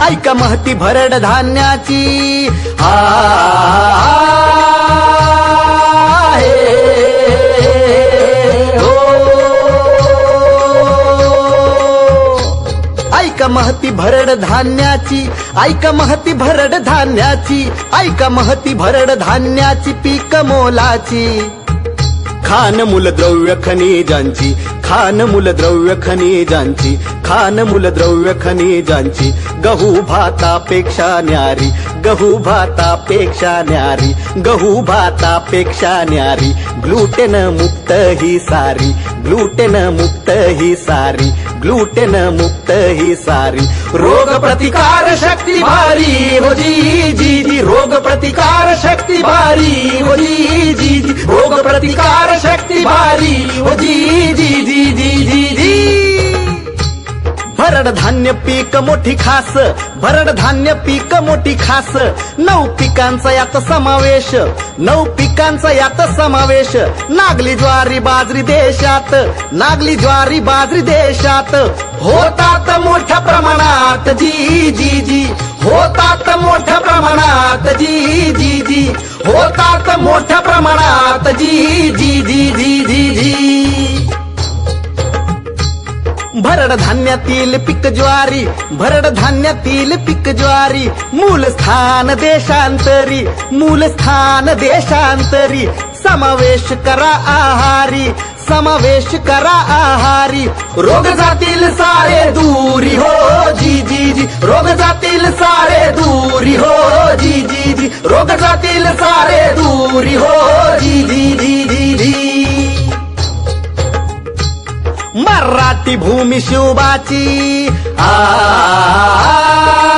ऐका महती भरड धान्याची. आ हो. ऐक ऐका महती भरड धान्याची ऐका महती भरड धान्याची ऐका महती भरड धान्याची पीक मोलाची. खान मूलद्रव्य खनिजांची खान मूलद्रव्य खनिजांची खान मूलद्रव्य खनिजांची गहू भातापेक्षा न्यारी गहू भातापेक्षा न्यारी गहू भातापेक्षा न्यारी ग्लुटेन मुक्त ही सारी ग्लुटेन मुक्त ही सारी. ग्लुटेन मुक्त ही सारी रोग प्रतिकार शक्ती भारी होती रोग प्रतिकार शक्ती भारी हो जी जी जी। रोग प्रतिकार शक्ती भारी हो जी जी जी जी जी जी। भरड धान्य पीक मोठी खास भरड धान्य पीक मोठी खास। नऊ पिकांचा यात समावेश नऊ पिकांचा यात समावेश। नागली ज्वारी बाजरी देशात नागली ज्वारी बाजरी देशात। होतात मोठ्या प्रमाणात जी जी जी। प्रमाणात जी जी जी. होतात मोठ्या प्रमाणात जी जी जी जी जी जी. भरड धान्यातील पिक ज्वारी भरड धान्यातील पिक ज्वारी. मूल स्थान देशांतरी मूल स्थान देशांतरी. समावेश करा आहारी समावेश करा आहारी. रोग जातील सारे दूरी हो जी जी जी. रोग जातील सारे दूरी हो, हो जी जी जी. रोग जातील सारे दूरी हो, हो जी जी जी जी जी. मराठी भूमी शिवबाची. आ.